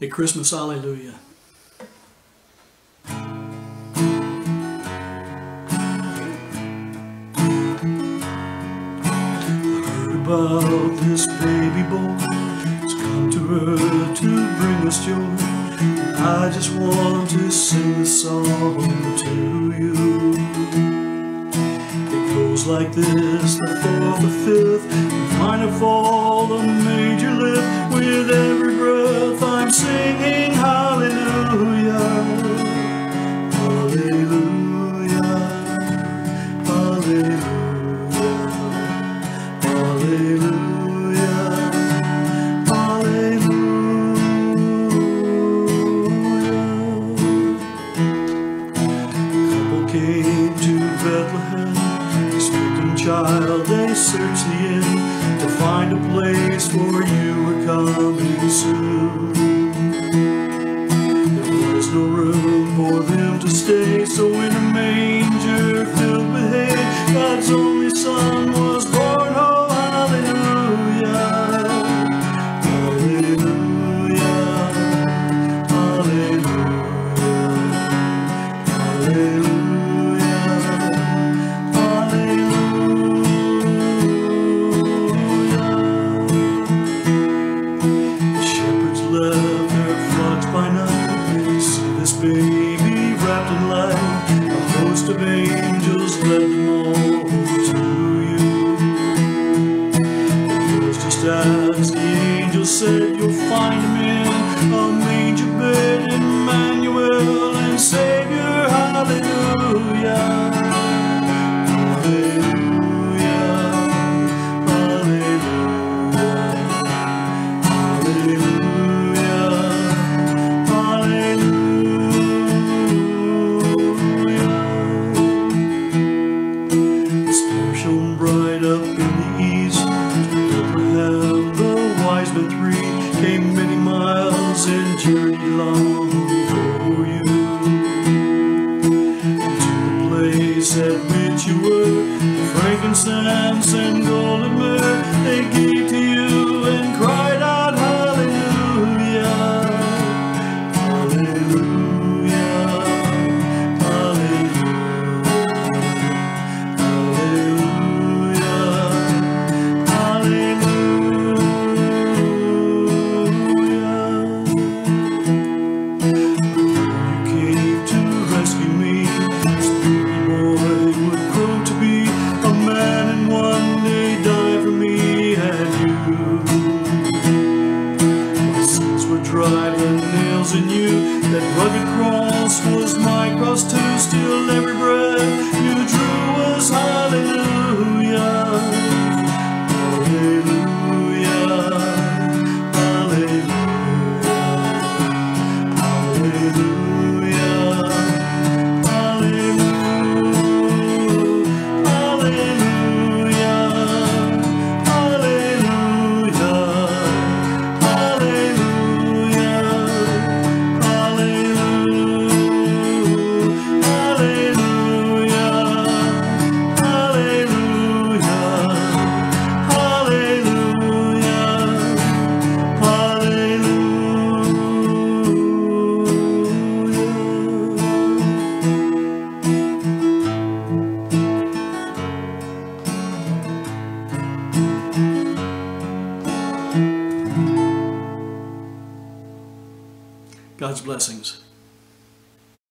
a Christmas Alleluia. about this baby boy. He's come to earth to bring us joy. I just want to sing this song to you. It goes like this, the fourth, the fifth The minor fall, the major Bethlehem, expecting child, they searched the inn to find a place for you angels journeyed long for you. To the place at which you were, frankincense and golden myrrh they gave to That rugged cross was my cross too. Still every breath God's blessings.